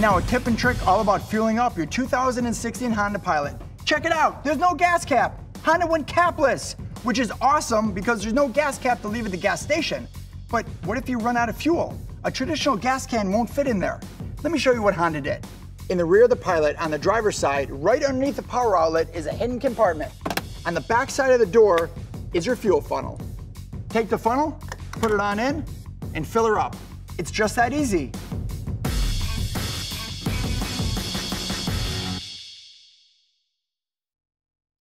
And now a tip and trick all about fueling up your 2016 Honda Pilot. Check it out, there's no gas cap. Honda went capless, which is awesome because there's no gas cap to leave at the gas station. But what if you run out of fuel? A traditional gas can won't fit in there. Let me show you what Honda did. In the rear of the Pilot, on the driver's side, right underneath the power outlet is a hidden compartment. On the back side of the door is your fuel funnel. Take the funnel, put it on in, and fill her up. It's just that easy.